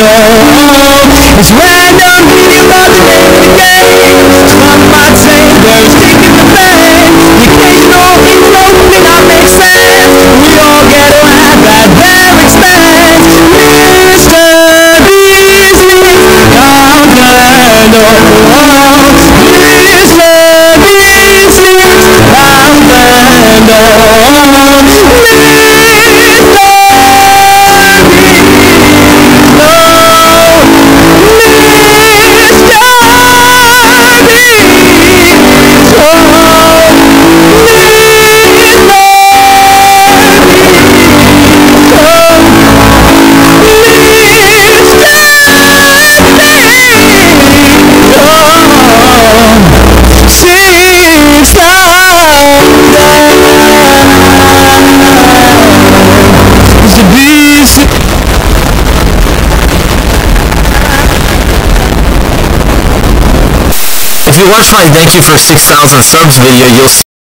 love is when I'm thinking about the day day. Swung my taking the pain. You can't know it's something make sense. We all get to that expense. Mr. Beasley, come find you watch my thank you for 6,000 subs video, you'll